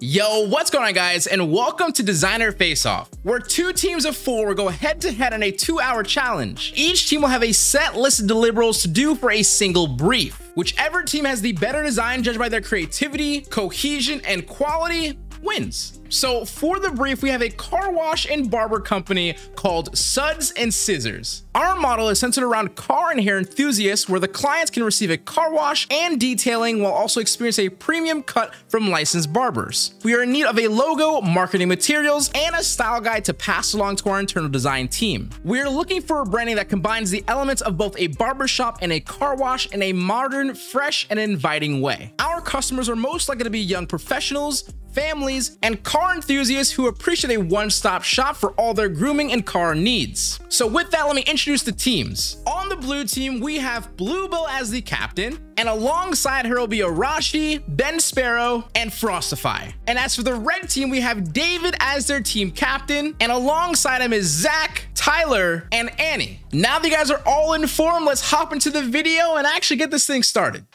Yo, what's going on guys and welcome to Designer Face Off, where two teams of four will go head to head in a two hour challenge. Each team will have a set list of deliverables to do for a single brief. Whichever team has the better design judged by their creativity, cohesion, and quality wins. So for the brief, we have a car wash and barber company called Suds and Scissors. Our model is centered around car and hair enthusiasts where the clients can receive a car wash and detailing while also experience a premium cut from licensed barbers. We are in need of a logo, marketing materials, and a style guide to pass along to our internal design team. We are looking for a branding that combines the elements of both a barbershop and a car wash in a modern, fresh, and inviting way. Our customers are most likely to be young professionals, families, and car enthusiasts who appreciate a one-stop shop for all their grooming and car needs. So with that, let me introduce the teams. On the blue team, we have Bluebell as the captain, and alongside her will be Arashi, Ben Sparrow, and Frostify. And as for the red team, we have David as their team captain, and alongside him is Zach, Tyler, and Annie. Now that you guys are all informed, let's hop into the video and actually get this thing started.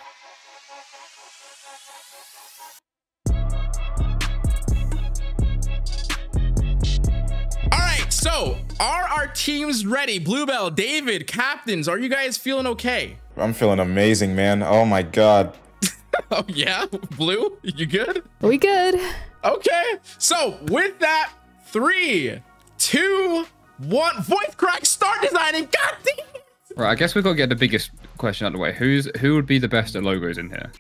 So are our teams ready? Bluebell, David, captains, are you guys feeling okay? I'm feeling amazing, man. Oh my god. Oh yeah, Blue, you good? We good. Okay, so with that, three, two, one, voice crack, start designing. God damn it! Right, I guess we've got to get the biggest question out of the way. Who's who would be the best at logos in here?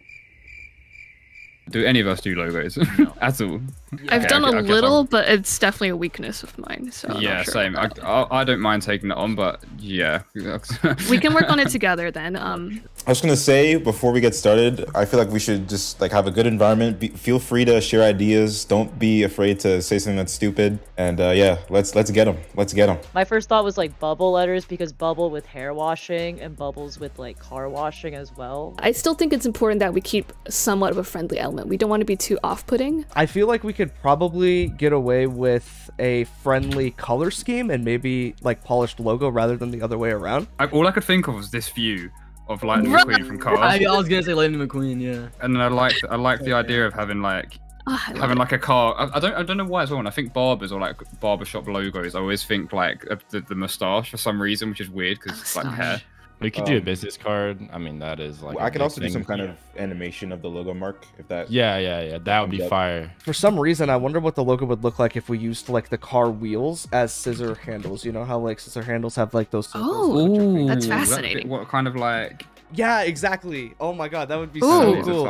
Do any of us do logos at all? I've Okay, done okay, a okay, little, fine. but it's definitely a weakness of mine. So I'm yeah, sure same. I. I, I don't mind taking it on, but yeah. we can work on it together then. Um, I was gonna say before we get started, I feel like we should just like have a good environment. Be, feel free to share ideas. Don't be afraid to say something that's stupid. And uh, yeah, let's let's get them. Let's get them. My first thought was like bubble letters because bubble with hair washing and bubbles with like car washing as well. I still think it's important that we keep somewhat of a friendly element. We don't want to be too off-putting. I feel like we could probably get away with a friendly color scheme and maybe like polished logo rather than the other way around. I, all I could think of was this view of Lightning Right. McQueen from Cars, I was gonna say Lightning McQueen, yeah. and then I like I like the idea of having like oh, I love having like a car. I, I don't I don't know why as well. I think barbers or like barbershop logos. I always think like the, the mustache for some reason, which is weird because it's like hair. We could do a Um, business card. I mean, that is like. I could big also do some kind here. of animation of the logo mark if that. Yeah, yeah, yeah. That would be Yep. fire. For some reason, I wonder what the logo would look like if we used like the car wheels as scissor handles. You know how like scissor handles have like those. Oh, on each of them? That's fascinating. What kind of like Yeah, exactly. Oh my god, that would be Ooh. so cool.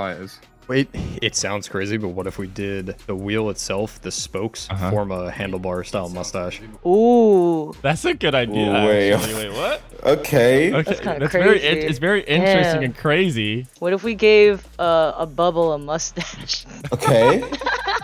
Fighters? Wait, it sounds crazy, but what if we did the wheel itself, the spokes, Uh-huh. form a handlebar style mustache? Ooh, That's a good idea. Wait. Wait, what? Okay. Okay, kinda very. crazy. It, it's very interesting Yeah. and crazy. what if we gave uh, a bubble a mustache? Okay.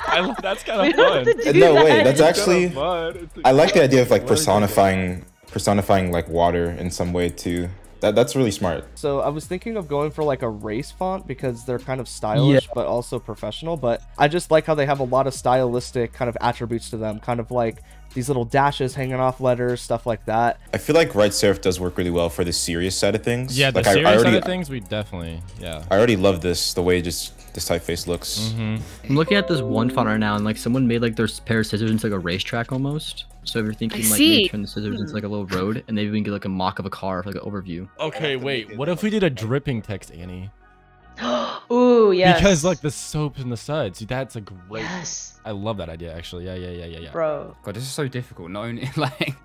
I, that's kind of fun. have to do no that. way. That's It's kinda actually. I like the idea of like What is it? personifying personifying like water in some way too. That that's really smart. So I was thinking of going for like a race font because they're kind of stylish but also professional. But I just like how they have a lot of stylistic kind of attributes to them, kind of like these little dashes hanging off letters, stuff like that. I feel like Right Surf does work really well for the serious side of things. Yeah, the like, serious I, already, side of things, we definitely. Yeah. I already love this the way just this typeface looks. Mm-hmm. I'm looking at this one font right now, and like someone made like their pair of scissors into like a racetrack almost. So if you're thinking like see. maybe turn the scissors into like a little road, and maybe we can get like a mock of a car for like an overview. Okay, wait. What if we did a dripping text, Annie? Ooh, yes. Because like the soap and the suds. That's a great. Yes, I love that idea actually. Yeah, yeah, yeah, yeah, yeah. bro. God, this is so difficult. Not only like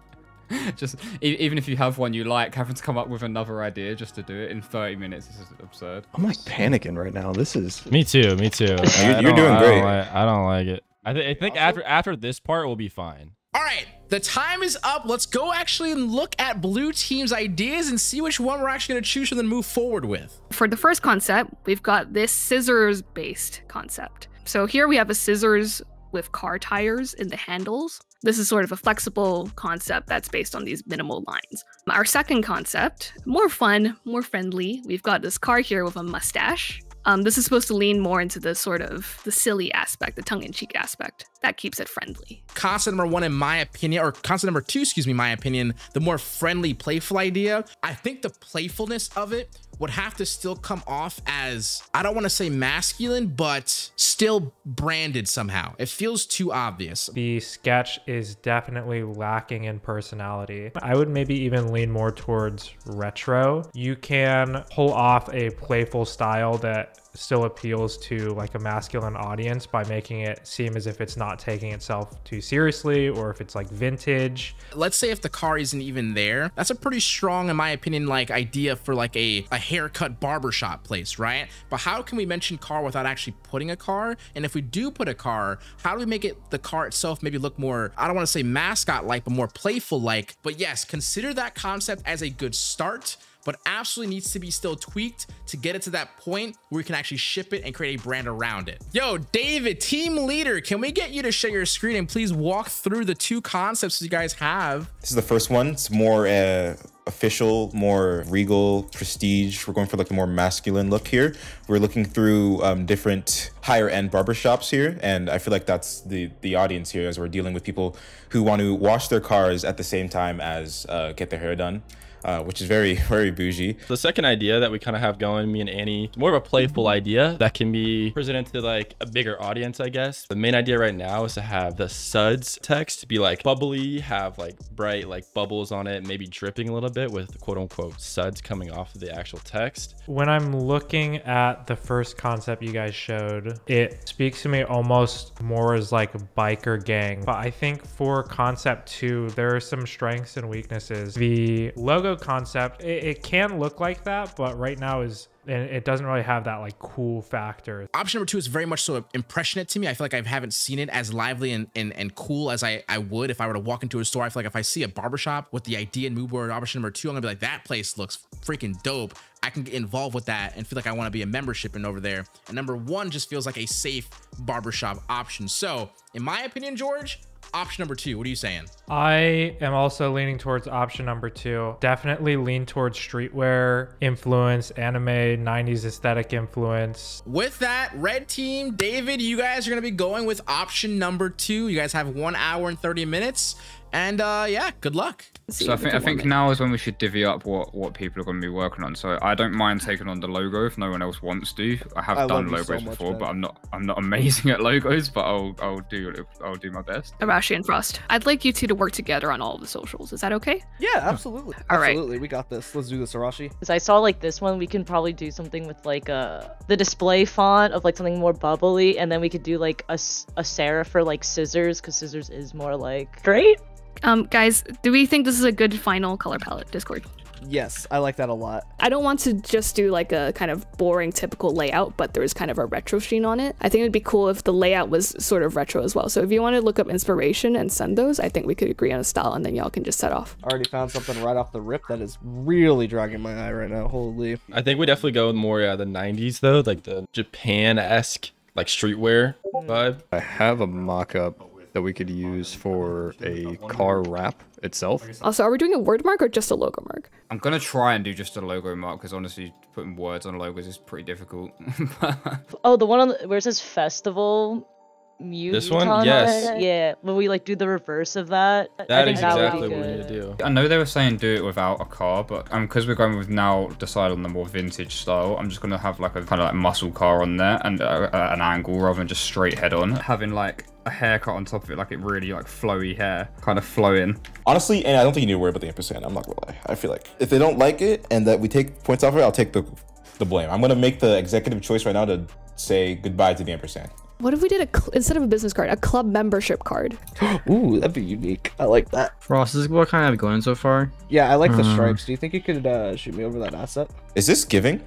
just e- even if you have one you like, having to come up with another idea just to do it in 30 minutes this is absurd. I'm like panicking right now. This is. Me too. Me too. I you're don't- doing I don't great. like- I don't like it. I, th- I think after after this part we'll be fine. All right, the time is up. Let's go actually and look at blue team's ideas and see which one we're actually going to choose and then move forward with. For the first concept, we've got this scissors-based concept. So here we have a scissors with car tires in the handles. This is sort of a flexible concept that's based on these minimal lines. Our second concept, more fun, more friendly. We've got this car here with a mustache. Um, this is supposed to lean more into the sort of the silly aspect, the tongue-in-cheek aspect. That keeps it friendly. Concept number one, in my opinion, or concept number two, excuse me, my opinion, the more friendly, playful idea. I think the playfulness of it would have to still come off as, I don't want to say masculine, but still branded somehow. It feels too obvious. The sketch is definitely lacking in personality. I would maybe even lean more towards retro. You can pull off a playful style that still appeals to like a masculine audience by making it seem as if it's not taking itself too seriously or if it's like vintage. Let's say if the car isn't even there, that's a pretty strong, in my opinion, like idea for like a, a haircut barbershop place, right? But how can we mention car without actually putting a car? And if we do put a car, how do we make it the car itself maybe look more, I don't want to say mascot like, but more playful like? But yes, consider that concept as a good start but absolutely needs to be still tweaked to get it to that point where we can actually ship it and create a brand around it. Yo, David, team leader, can we get you to share your screen and please walk through the two concepts you guys have? This is the first one. It's more uh, official, more regal, prestige. We're going for like a more masculine look here. We're looking through um, different higher end barbershops here, and I feel like that's the the audience here as we're dealing with people who want to wash their cars at the same time as uh, get their hair done uh, which is very, very bougie. The second idea that we kind of have going, me and Annie, more of a playful idea that can be presented to like a bigger audience, I guess. The main idea right now is to have the suds text be like bubbly, have like bright like bubbles on it, maybe dripping a little bit with quote unquote suds coming off of the actual text. When I'm looking at the first concept you guys showed, it speaks to me almost more as like a biker gang. But I think for concept two, there are some strengths and weaknesses. The logo concept, it, it can look like that, but right now is and it doesn't really have that like cool factor. Option number two is very much so impressionate to me. I feel like I haven't seen it as lively and, and, and cool as I, I would if I were to walk into a store. I feel like if I see a barbershop with the idea and mood board option number two, I'm gonna be like, that place looks freaking dope. I can get involved with that and feel like I want to be a membership in over there. And number one just feels like a safe barbershop option. So in my opinion, George, option number two. What are you saying? I am also leaning towards option number two. Definitely lean towards streetwear influence, anime, 90s aesthetic influence. With that, red team, David, you guys are going to be going with option number two. You guys have one hour and 30 minutes. And uh, yeah, good luck. So I think I think now is when we should divvy up what what people are going to be working on. So I don't mind taking on the logo if no one else wants to. I have I done love you so logos much, before, man. but I'm not I'm not amazing at logos. But I'll I'll do I'll do my best. Arashi and Frost, I'd like you two to work together on all of the socials. Is that okay? Yeah, absolutely. All right. Absolutely. We got this. Let's do this, Arashi. Because I saw like this one, we can probably do something with like uh the display font of like something more bubbly, and then we could do like a a serif for like scissors, because scissors is more like straight. Um, guys, do we think this is a good final color palette, Discord? Yes, I like that a lot. I don't want to just do like a kind of boring typical layout, but there's kind of a retro sheen on it. I think it'd be cool if the layout was sort of retro as well. So if you want to look up inspiration and send those, I think we could agree on a style and then y'all can just set off. I already found something right off the rip that is really dragging my eye right now. Holy. I think we definitely go with more uh, the 90s though, like the Japan esque, like streetwear vibe. I have a mock up that we could use for a car wrap itself. Also, are we doing a word mark or just a logo mark? I'm gonna try and do just a logo mark because honestly, putting words on logos is pretty difficult. Oh, the one on the, where it says festival. Mu- This one? Muton? Yes. Yeah. When we like do the reverse of that, I That think is that exactly what we need to do. I know they were saying do it without a car, but um, because we're going with now decide on the more vintage style, I'm just gonna have like a kind of like muscle car on there and uh, uh, an angle rather than just straight head on. Having like a haircut on top of it, like it really like flowy hair, kind of flowing. Honestly, and I don't think you need to worry about the ampersand. I'm not gonna lie. I feel like if they don't like it and that we take points off of it, I'll take the the blame. I'm gonna make the executive choice right now to say goodbye to the ampersand. What if we did a cl- instead of a business card, a club membership card? Ooh, that'd be unique. I like that. Ross, this is what kind of going so far. Yeah, I like the Uh. stripes. Do you think you could uh, shoot me over that asset? Is this giving?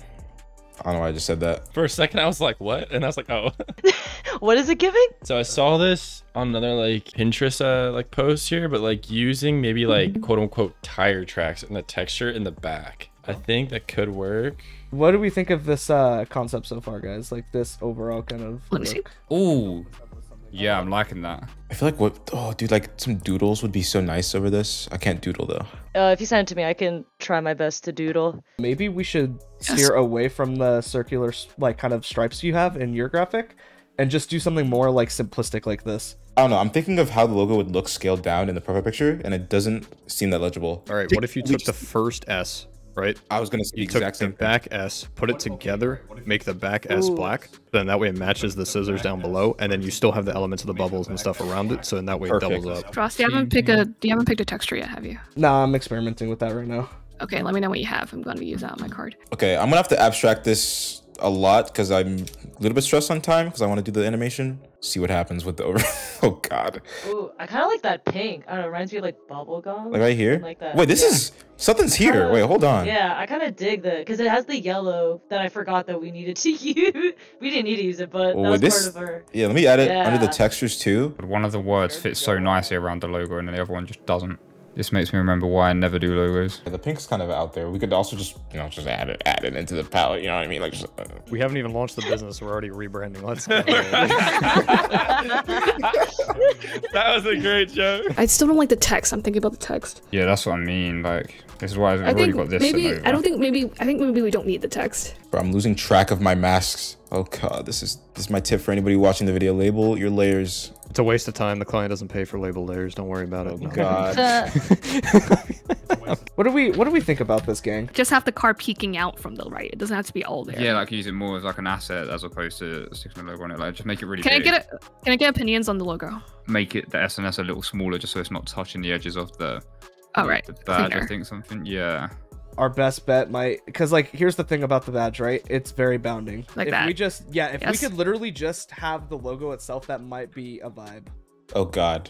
I don't know why I just said that. For a second, I was like, what? And I was like, oh. What is it giving? So I saw this on another like Pinterest uh, like post here, but like using maybe like quote unquote tire tracks and the texture in the back. I think that could work. What do we think of this uh, concept so far, guys? Like this overall kind of. Let me see. Ooh, Yeah, I'm liking that. I feel like what oh dude, like some doodles would be so nice over this. I can't doodle though. Uh, if you send it to me, I can try my best to doodle. Maybe we should steer away from the circular, like kind of stripes you have in your graphic, and just do something more like simplistic like this. I don't know. I'm thinking of how the logo would look scaled down in the profile picture, and it doesn't seem that legible. All right, what if you took the first S, right? I was gonna say you the took exact the same thing. back S, put it together, make the back S black. Then that way it matches the scissors down below, and then you still have the elements of the bubbles and stuff around it. So in that way it doubles Perfect. up. Frost, you haven't picked a you haven't picked a texture yet, have you? Nah, I'm experimenting with that right now. Okay, let me know what you have. I'm going to use that on my card. Okay, I'm gonna have to abstract this a lot because I'm a little bit stressed on time because I want to do the animation. See what happens with the over. oh God! Ooh, I kind of like that pink. I don't know, it reminds me of like bubblegum. Like right here. Like that. Wait, this yeah. is something's here. Kinda- Wait, hold on. Yeah, I kind of dig the because it has the yellow that I forgot that we needed to use. we didn't need to use it, but that Wait, was this. part of our. Yeah, let me add it under the textures too. But one of the words fits so nicely around the logo, and the other one just doesn't. This makes me remember why I never do logos. The pink's kind of out there. We could also just, you know, just add it, add it into the palette. You know what I mean? Like, just, uh, We haven't even launched the business. We're already rebranding. Let's go. That was a great joke. I still don't like the text. I'm thinking about the text. Yeah, that's what I mean. Like, this is why I've I already got this. maybe I don't think maybe I think maybe we don't need the text. bro, I'm losing track of my masks. Oh God, this is this is my tip for anybody watching the video. Label your layers. it's a waste of time. The client doesn't pay for label layers. Don't worry about it. Oh, no. God. What do we What do we think about this, gang? Just have the car peeking out from the right. It doesn't have to be all there. Yeah, like use it more as like an asset as opposed to sticking a logo on it. Like, just make it really Can I get a Can I get opinions on the logo? Make it the SNS a little smaller, just so it's not touching the edges of the. All right. The badge, I think something. Yeah. Our best bet might because like here's the thing about the badge, right? It's very bounding. Like if that. we just yeah, if Yes. we could literally just have the logo itself, that might be a vibe. Oh God,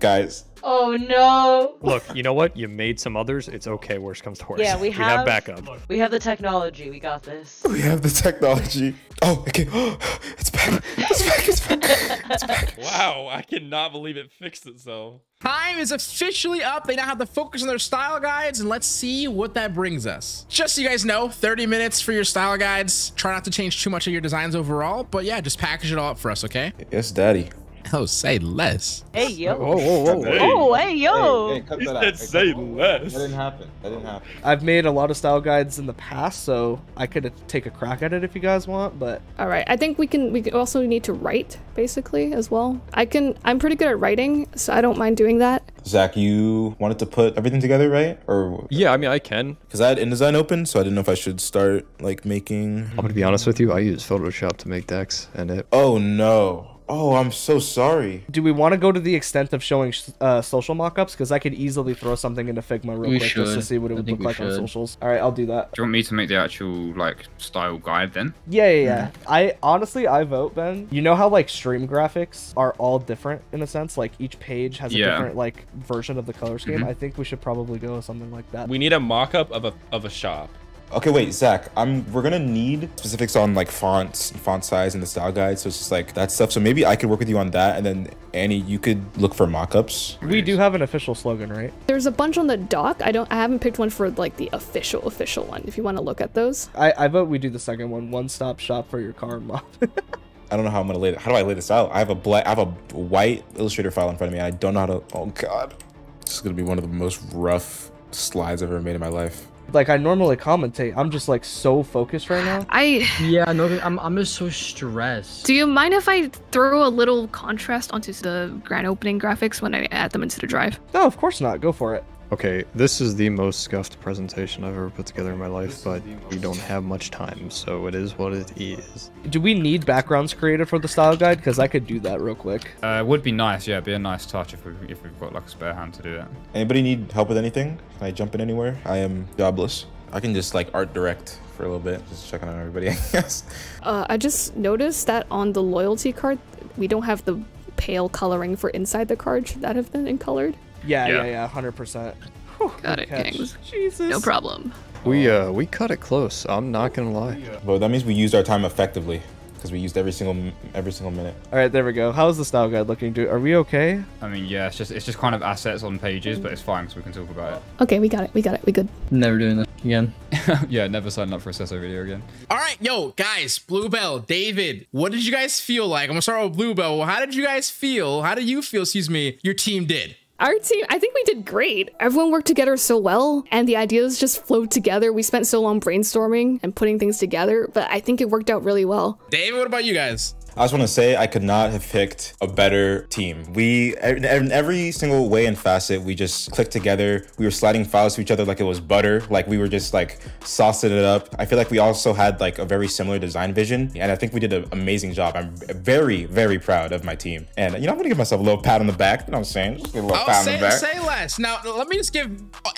guys. Oh no! Look, you know what? You made some others. It's okay. Worst comes to worst. Yeah, we We have have- backup. We have the technology. We got this. We have the technology. Oh, okay. it's back. It's back. It's back. It's back. Wow, I cannot believe it fixed itself. Time is officially up. They now have to focus on their style guides, and let's see what that brings us. Just so you guys know, 30 minutes for your style guides. Try not to change too much of your designs overall, but yeah, just package it all up for us, okay? Yes, Daddy. Oh, say less. Hey yo! Whoa, whoa, whoa, Hey. Oh hey yo! cut He that said out. say That less. That didn't happen. That didn't happen. I've made a lot of style guides in the past, so I could take a crack at it if you guys want. But All right. I think we can. We also need to write basically as well. I can. I'm pretty good at writing, so I don't mind doing that. Zach, you wanted to put everything together, right? Or Yeah, I mean, I can. because I had InDesign open, so I didn't know if I should start like making. I'm gonna be honest with you. I use Photoshop to make decks, and it. Oh no. Oh, I'm so sorry. do we want to go to the extent of showing sh- uh, social mockups? Because I could easily throw something into Figma real We quick just to see what it I would look we like on socials. All right, I'll do that. Do you want me to make the actual like style guide then? Yeah, yeah, yeah. I honestly, I vote Ben. You know how like stream graphics are all different in a sense. Like each page has a Yeah. different like version of the color scheme. Mhm. I think we should probably go with something like that. We need a mock-up of a of a shop. Okay, wait, Zach. I'm. We're gonna need specifics on like fonts, font size, and the style guide. So it's just like that stuff. So maybe I could work with you on that, and then Annie, you could look for mock-ups. we do have an official slogan, right? There's a bunch on the doc. I don't. I haven't picked one for like the official official one. If you want to look at those. I, I vote we do the second one. One stop shop for your car mod. I don't know how I'm gonna lay it. How do I lay this out? I have a black. I have a white Illustrator file in front of me. I don't know how to. Oh God, this is gonna be one of the most rough slides I've ever made in my life. Like I normally commentate. I'm just like so focused right now. I Yeah, no, I'm, I'm just so stressed. do you mind if I throw a little contrast onto the grand opening graphics when I add them into the drive? No, of course not. Go for it. Okay, this is the most scuffed presentation I've ever put together in my life, but we don't have much time, so it is what it is. Do we need backgrounds created for the style guide? Because I could do that real quick. Uh, it would be nice, yeah. It'd be a nice touch if we if we've got like a spare hand to do that. Anybody need help with anything? Can I jump in anywhere? I am jobless. I can just like art direct for a little bit, just checking on everybody. I guess. Uh, I just noticed that on the loyalty card, we don't have the pale coloring for inside the card. Should that have been in colored? Yeah, Yeah. yeah, yeah, hundred percent. Got it, catch. gangs. Jesus. No problem. We uh we cut it close. I'm not gonna lie. But that means we used our time effectively. because we used every single every single minute. All right, there we go. How's the style guide looking? Do are we okay? I mean, yeah, it's just it's just kind of assets on pages, but it's fine because we can talk about it. Okay, we got it. We got it. We good. Never doing this again. yeah, never sign up for a Seso video again. All right, yo, guys, Bluebell, David, what did you guys feel like? I'm gonna start with Bluebell. How did you guys feel? How did you feel, excuse me, your team did? Our team, I think we did great. Everyone worked together so well, and the ideas just flowed together. We spent so long brainstorming and putting things together, but I think it worked out really well. David, what about you guys? I just want to say I could not have picked a better team. We, in every single way and facet, we just clicked together. We were sliding files to each other like it was butter. Like we were just like saucing it up. I feel like we also had like a very similar design vision, and I think we did an amazing job. I'm very, very proud of my team. And you know, I'm gonna give myself a little pat on the back. You know what I'm saying? Just a little Oh, pat on say, the back. say less. Now, let me just give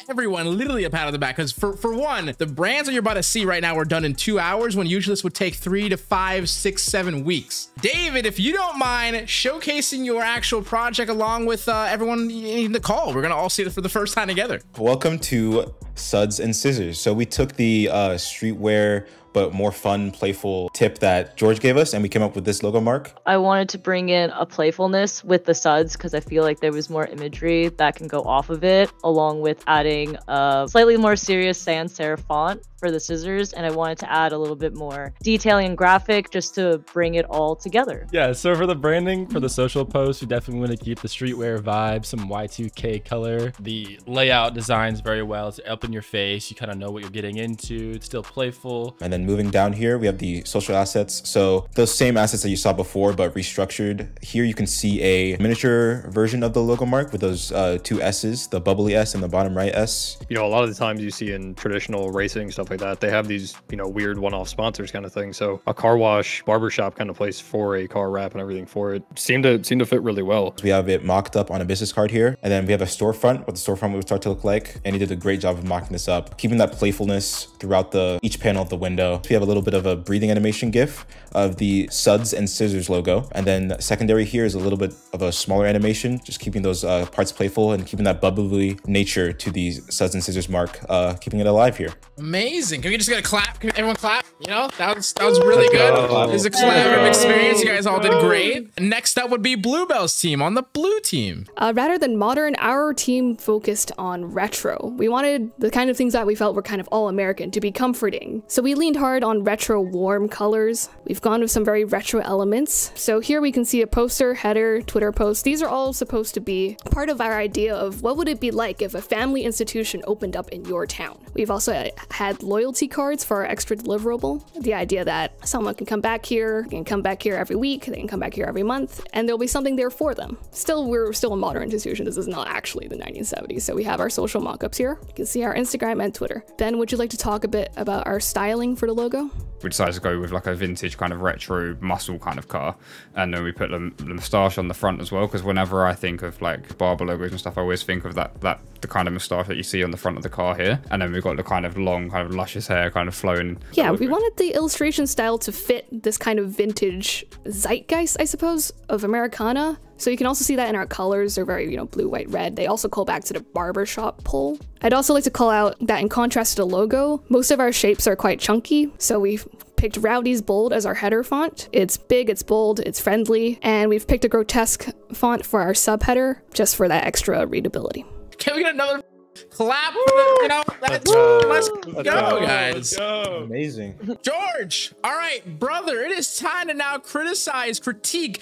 everyone literally a pat on the back because for, for one, the brands that you're about to see right now were done in two hours when usually this would take three to five, six, seven weeks. David, if you don't mind showcasing your actual project along with uh, everyone in the call, we're gonna all see it for the first time together. Welcome to Suds and Scissors. So we took the uh, streetwear but more fun, playful tip that George gave us, and we came up with this logo mark. I wanted to bring in a playfulness with the suds because I feel like there was more imagery that can go off of it, along with adding a slightly more serious sans serif font for the scissors. And I wanted to add a little bit more detailing and graphic just to bring it all together. Yeah, so for the branding, for the social post, we definitely want to keep the streetwear vibe, some Y2K color. The layout designs very well. It's up in your face. You kind of know what you're getting into. It's still playful. And then moving down here, we have the social assets. So those same assets that you saw before, but restructured. Here you can see a miniature version of the logo mark with those uh, two S's, the bubbly S and the bottom right S. You know, a lot of the times you see in traditional racing stuff like that, they have these, you know, weird one-off sponsors kind of thing. So a car wash, barbershop kind of place for a car wrap and everything for it seemed to seem to fit really well. We have it mocked up on a business card here. And then we have a storefront, what the storefront would start to look like. And he did a great job of mocking this up, keeping that playfulness throughout the each panel of the window. We have a little bit of a breathing animation GIF of the Suds and Scissors logo. And then secondary here is a little bit of a smaller animation, just keeping those uh, parts playful and keeping that bubbly nature to the Suds and Scissors mark, uh, keeping it alive here. Amazing. Can we just get a clap? Can everyone clap? You know, that was that was really good. It was a collaborative experience. You guys all did great. Next up would be Bluebell's team on the blue team. Uh, rather than modern, our team focused on retro. We wanted the kind of things that we felt were kind of all American to be comforting. So we leaned hard on retro warm colors. We've gone with some very retro elements. So here we can see a poster, header, Twitter post. These are all supposed to be part of our idea of what would it be like if a family institution opened up in your town. We've also had loyalty cards for our extra deliverable. The idea that someone can come back here, can come back here every week, they can come back here every month, and there'll be something there for them. Still, we're still a modern institution. This is not actually the 1970s. So we have our social mock-ups here. You can see our Instagram and Twitter. Ben, would you like to talk a bit about our styling for the logo? we decided to go with like a vintage kind of retro muscle kind of car and then we put the, the moustache on the front as well because whenever i think of like barber logos and stuff i always think of that that the kind of moustache that you see on the front of the car here and then we've got the kind of long kind of luscious hair kind of flowing Yeah, we wanted the illustration style to fit this kind of vintage zeitgeist, I suppose, of Americana. So you can also see that in our colors. They're very, you know, blue, white, red. They also call back to the barbershop pole. I'd also like to call out that in contrast to the logo, most of our shapes are quite chunky. So we've picked Rowdies Bold as our header font. It's big, it's bold, it's friendly, and we've picked a grotesque font for our subheader just for that extra readability. Can we get another clap? For the, you know, let's, let's go, guys. Amazing. George, all right, brother, it is time to now criticize, critique,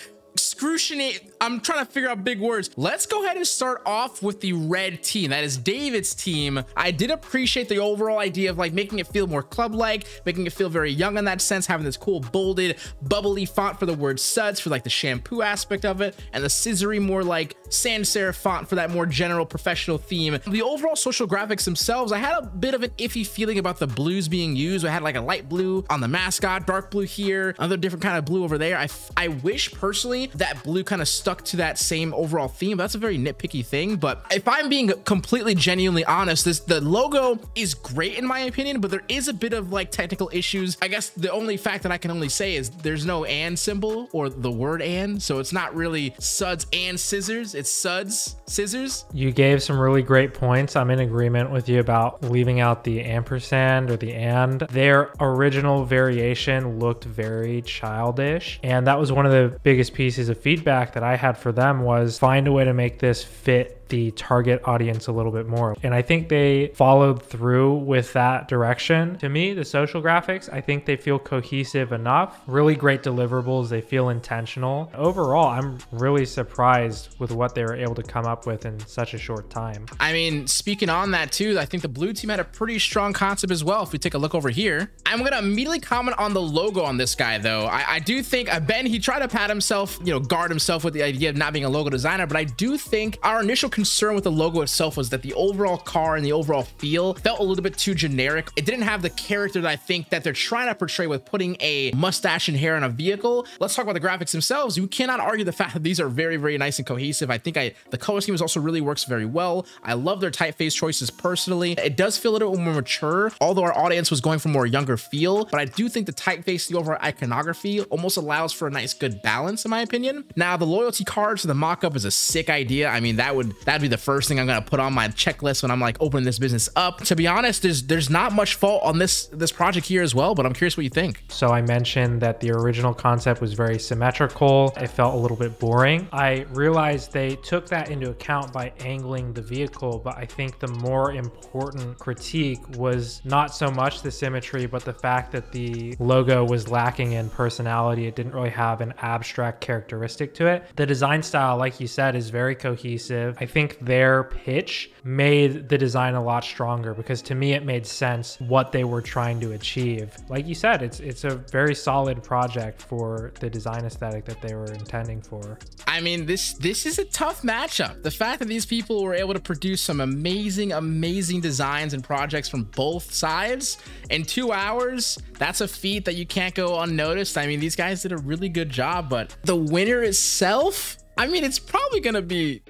excruciate. I'm trying to figure out big words. Let's go ahead and start off with the red team. That is David's team. I did appreciate the overall idea of like making it feel more club-like, making it feel very young in that sense, having this cool bolded, bubbly font for the word suds for like the shampoo aspect of it, and the scissory more like sans serif font for that more general professional theme. The overall social graphics themselves, I had a bit of an iffy feeling about the blues being used. I had like a light blue on the mascot, dark blue here, another different kind of blue over there. I, I wish personally that that blue kind of stuck to that same overall theme. That's a very nitpicky thing. But if I'm being completely genuinely honest, this the logo is great in my opinion, but there is a bit of like technical issues. I guess the only fact that I can only say is there's no and symbol or the word and, so it's not really suds and scissors. It's suds scissors. You gave some really great points. I'm in agreement with you about leaving out the ampersand or the and. Their original variation looked very childish, and that was one of the biggest pieces of feedback that I had for them was find a way to make this fit the target audience a little bit more. And I think they followed through with that direction. To me, the social graphics, I think they feel cohesive enough. Really great deliverables. They feel intentional. Overall, I'm really surprised with what they were able to come up with in such a short time. I mean, speaking on that too, I think the blue team had a pretty strong concept as well. If we take a look over here, I'm going to immediately comment on the logo on this guy though. I, I do think Ben, he tried to pat himself, you know, guard himself with the idea of not being a logo designer, but I do think our initial concern with the logo itself was that the overall car and the overall feel felt a little bit too generic. It didn't have the character that I think that they're trying to portray with putting a mustache and hair on a vehicle. Let's talk about the graphics themselves. You cannot argue the fact that these are very, very nice and cohesive. I think I the color scheme is also really works very well. I love their typeface choices personally. It does feel a little more mature, although our audience was going for more younger feel, but I do think the typeface, the overall iconography almost allows for a nice good balance in my opinion. Now the loyalty cards for the mock-up is a sick idea. I mean, that would that'd be the first thing I'm gonna put on my checklist when I'm like opening this business up. To be honest, there's there's not much fault on this this project here as well, but I'm curious what you think. So I mentioned that the original concept was very symmetrical. It felt a little bit boring. I realized they took that into account by angling the vehicle, but I think the more important critique was not so much the symmetry, but the fact that the logo was lacking in personality. It didn't really have an abstract characteristic to it. The design style, like you said, is very cohesive. I think their pitch made the design a lot stronger because to me it made sense what they were trying to achieve. Like you said, it's it's a very solid project for the design aesthetic that they were intending for. I mean, this this is a tough matchup. The fact that these people were able to produce some amazing, amazing designs and projects from both sides in two hours, that's a feat that you can't go unnoticed. I mean, these guys did a really good job, but the winner itself, I mean, it's probably gonna be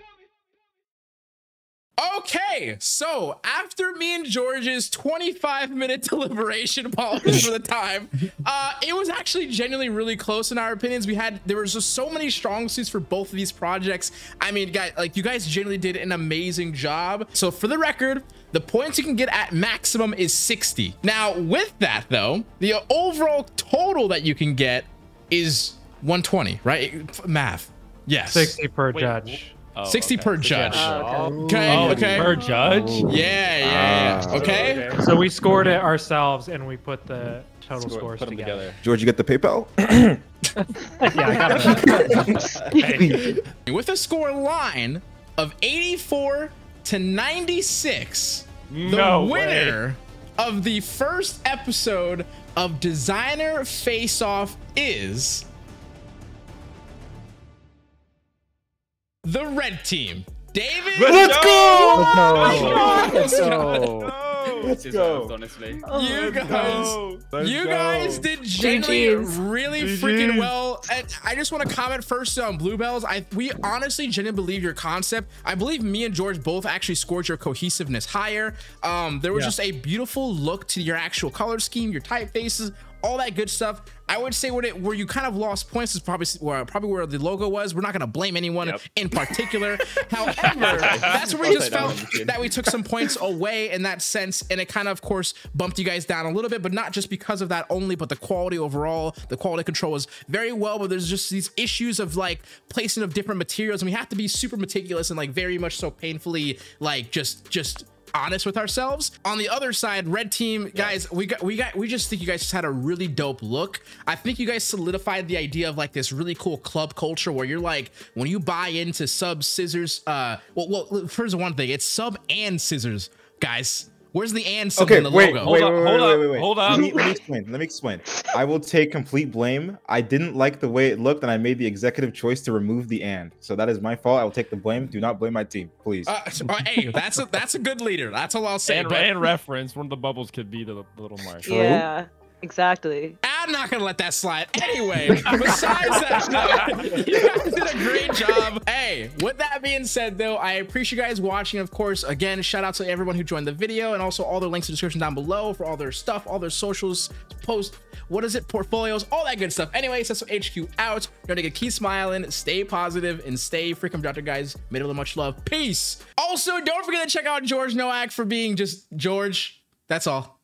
Okay, so after me and George's 25 minute deliberation, apologies for the time, uh, it was actually genuinely really close in our opinions. We had, there was just so many strong suits for both of these projects. I mean, guys, like you guys generally did an amazing job. So for the record, the points you can get at maximum is 60. Now with that though, the overall total that you can get is 120, right? Math. Yes. 60 per judge. Oh, 60 okay. per judge. Oh, okay. Oh, okay. Per judge? Yeah, yeah, yeah. Ah. Okay. So we scored it ourselves and we put the total Score- scores put 'em together. George, you get the PayPal? Yeah, I got it. With a score line of 84 to 96, the No way. winner of the first episode of Designer Face Off is the red team. David, Let's go! Let's go! Let's go. honestly. you guys, you guys did genuinely GGs. really freaking well. And I just want to comment first on Bluebells. I we honestly genuinely believe your concept. I believe me and George both actually scored your cohesiveness higher. Um, there was Yeah. just a beautiful look to your actual color scheme, your typefaces, all that good stuff. I would say where, it, where you kind of lost points is probably where probably where the logo was. We're not gonna blame anyone Yep. in particular. However, that's where we just felt that we took some points away in that sense, and it kind of, of course, bumped you guys down a little bit, but not just because of that only, but the quality overall. The quality control was very well, but there's just these issues of like placing of different materials, and we have to be super meticulous and like very much so painfully like just just honest with ourselves. On the other side, red team guys, we got we got we just think you guys just had a really dope look. I think you guys solidified the idea of like this really cool club culture where you're like when you buy into suds scissors, uh well well first one thing, it's suds and scissors, guys. Where's the and symbol Okay, in the wait, logo? wait, Hold wait, up, wait, hold wait, up, wait, wait. hold Let up. me, let me explain. Let me explain. I will take complete blame. I didn't like the way it looked, and I made the executive choice to remove the and. So that is my fault. I will take the blame. Do not blame my team, please. Uh, uh, hey, that's a that's a good leader. That's all I'll say. And, but and reference, one of the bubbles could be the, the little mark. Yeah, exactly. I'm not gonna let that slide. Anyway, besides that, you guys did a great job. Hey, with that being said, though, I appreciate you guys watching. Of course, again, shout out to everyone who joined the video and also all their links in the description down below for all their stuff, all their socials, post, what is it, portfolios, all that good stuff. Anyways, that's HQ out. Remember to keep smiling, stay positive, and stay freaking productive, guys. A little much love. Peace. Also, don't forget to check out George Nowack for being just George. That's all.